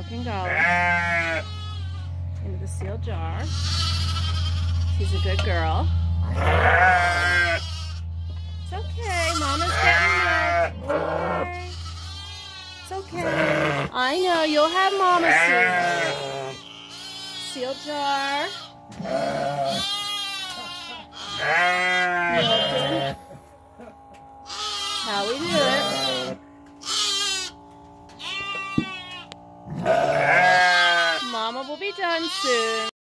milk and garlic into the sealed jar. She's a good girl. It's okay, Mama's getting milk. It's okay. I know, you'll have Mama soon. Sealed jar. How we do? heyecanlısın.